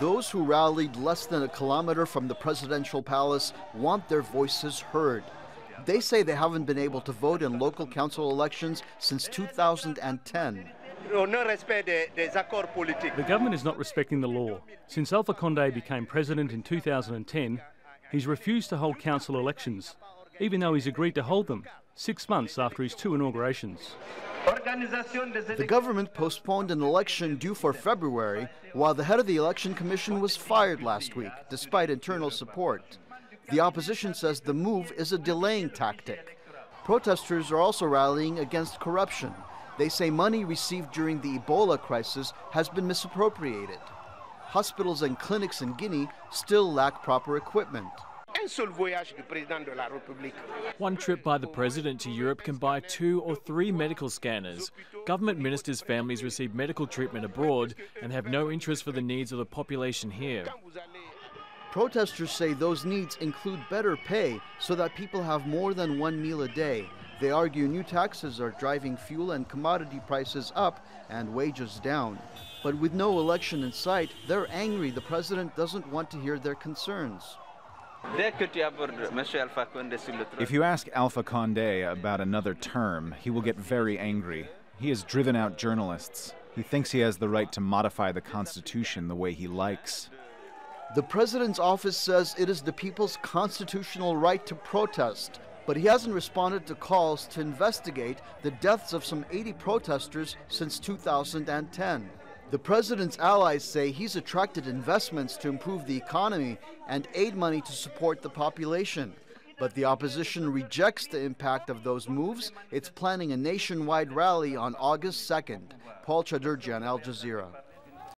Those who rallied less than a kilometer from the presidential palace want their voices heard. They say they haven't been able to vote in local council elections since 2010. The government is not respecting the law. Since Alpha Conde became president in 2010, he's refused to hold council elections, even though he's agreed to hold them six months after his two inaugurations. The government postponed an election due for February, while the head of the Election Commission was fired last week, despite internal support. The opposition says the move is a delaying tactic. Protesters are also rallying against corruption. They say money received during the Ebola crisis has been misappropriated. Hospitals and clinics in Guinea still lack proper equipment. One trip by the president to Europe can buy two or three medical scanners. Government ministers' families receive medical treatment abroad and have no interest for the needs of the population here. Protesters say those needs include better pay so that people have more than one meal a day. They argue new taxes are driving fuel and commodity prices up and wages down. But with no election in sight, they're angry the president doesn't want to hear their concerns. If you ask Alpha Conde about another term, he will get very angry. He has driven out journalists. He thinks he has the right to modify the Constitution the way he likes. The president's office says it is the people's constitutional right to protest, but he hasn't responded to calls to investigate the deaths of some 80 protesters since 2010. The president's allies say he's attracted investments to improve the economy and aid money to support the population. But the opposition rejects the impact of those moves. It's planning a nationwide rally on August 2nd. Paul Chaderjian, Al Jazeera.